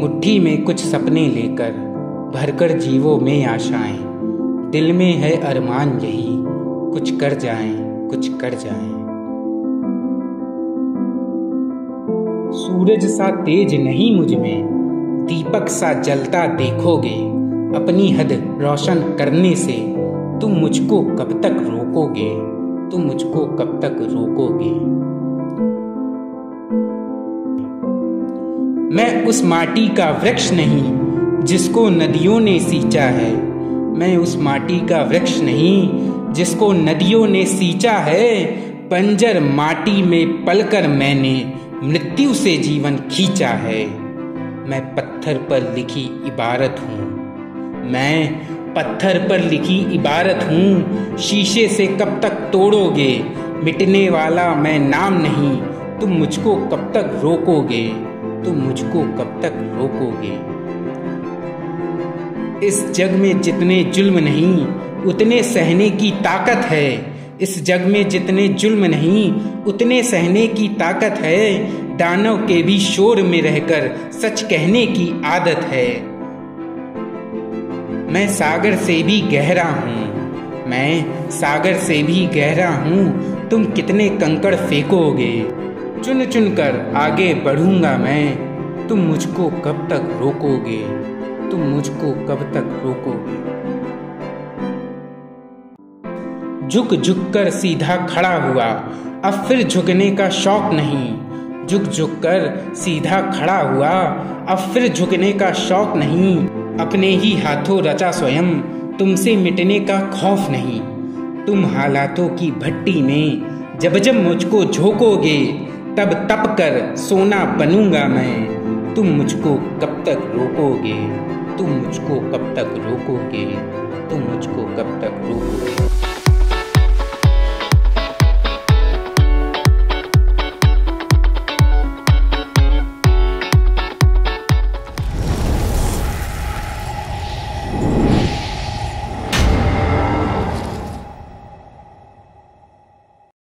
मुट्ठी में कुछ सपने लेकर भरकर जीवो में आशाएँ। दिल में है अरमान यही, कुछ कर जाएँ, कुछ कर जाएँ। सूरज सा तेज नहीं मुझमें, दीपक सा जलता देखोगे। अपनी हद रोशन करने से तुम मुझको कब तक रोकोगे, तुम मुझको कब तक रोकोगे। मैं उस माटी का वृक्ष नहीं, जिसको नदियों ने सींचा है। मैं उस माटी का वृक्ष नहीं, जिसको नदियों ने सींचा है। पंजर माटी में पलकर मैंने मृत्यु से जीवन खींचा है। मैं पत्थर पर लिखी इबारत हूँ। मैं पत्थर पर लिखी इबारत हूँ। शीशे से कब तक तोड़ोगे? मिटने वाला मैं नाम नहीं, तुम मुझको कब तक रोकोगे? तुम मुझको कब तक रोकोगे? इस जग में जितने जुल्म नहीं, उतने सहने की ताकत है। इस जग में जितने जुल्म नहीं, उतने सहने की ताकत है। दानव के भी शोर में रहकर सच कहने की आदत है। मैं सागर से भी गहरा हूँ। मैं सागर से भी गहरा हूँ। तुम कितने कंकड़ फेंकोगे? चुन चुन कर आगे बढ़ूँगा मैं। तुम मुझको कब तक रोकोगे? तुम मुझको कब तक रोकोगे? झुक झुक कर सीधा खड़ा हुआ। अब फिर झुकने का शौक नहीं। झुक झुक कर सीधा खड़ा हुआ। अब फिर झुकने का शौक नहीं। अपने ही हाथों रचा स्वयं। तुमसे मिटने का खौफ नहीं। तुम हालातों की भट्टी में जब जब मुझको झोंकोगे तब तप कर सोना बनूँगा मैं। तुम मुझको कब तक रोकोगे? तुम मुझको कब तक रोकोगे? तुम मुझको कब तक रोकोगे?